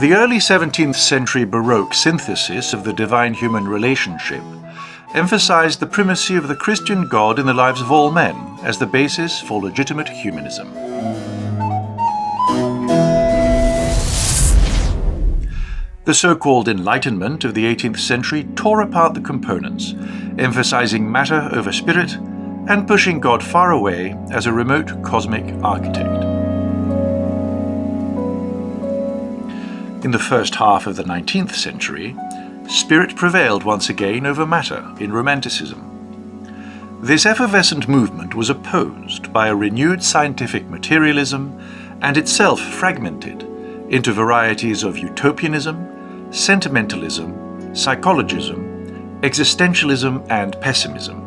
The early 17th century Baroque synthesis of the divine human relationship emphasized the primacy of the Christian God in the lives of all men as the basis for legitimate humanism. The so-called Enlightenment of the 18th century tore apart the components, emphasizing matter over spirit and pushing God far away as a remote cosmic architect. In the first half of the 19th century, spirit prevailed once again over matter in Romanticism. This effervescent movement was opposed by a renewed scientific materialism and itself fragmented into varieties of utopianism, sentimentalism, psychologism, existentialism, and pessimism.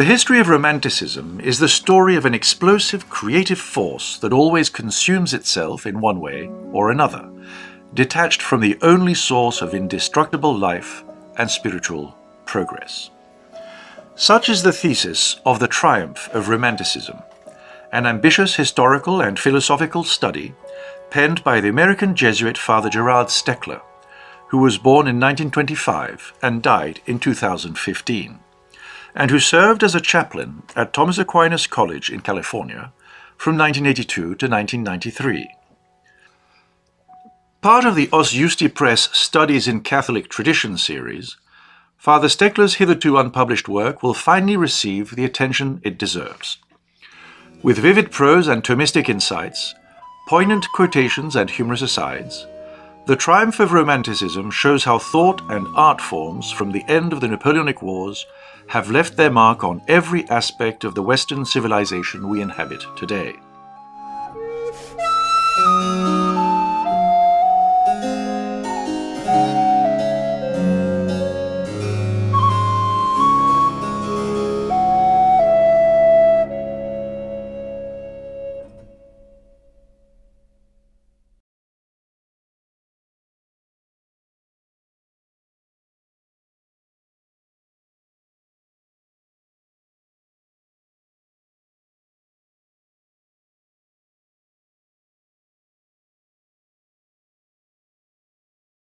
The history of Romanticism is the story of an explosive creative force that always consumes itself in one way or another, detached from the only source of indestructible life and spiritual progress. Such is the thesis of the triumph of Romanticism, an ambitious historical and philosophical study penned by the American Jesuit Father Gerard Steckler, who was born in 1925 and died in 2015 and who served as a chaplain at Thomas Aquinas College in California from 1982 to 1993. Part of the Os Justi Press Studies in Catholic Tradition series, Father Steckler's hitherto unpublished work will finally receive the attention it deserves. With vivid prose and Thomistic insights, poignant quotations and humorous asides, the triumph of Romanticism shows how thought and art forms from the end of the Napoleonic Wars have left their mark on every aspect of the Western civilization we inhabit today.